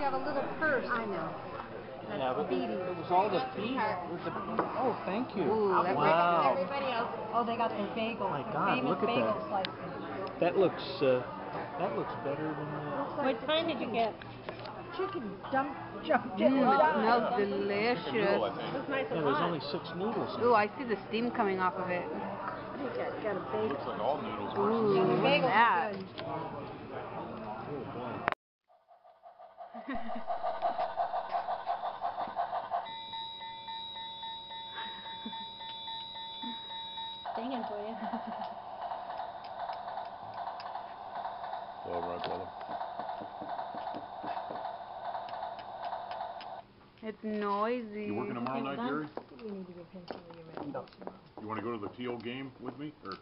have a little purse. I know. Yeah, but it it was all the feet. with the- Oh, thank you. Ooh, Wow. Everybody else, oh, they got their bagels. My God, look at bagel that. slices. That looks, uh, that looks better than the... What kind did you get? Chicken dump, jumped Mmm, in. it smells Chicken noodle, delicious. I think. Looks nice Yeah, and there's only six noodles in it. Ooh, I see the steam coming off of it. Got, got a bagel. Looks like all noodles. Ooh, Yeah, the look at bagels that. Singing for you. All right, brother. It's noisy. You working tomorrow night, Jerry? We need to give him some of your medication. You wanna go to the TO game with me, or?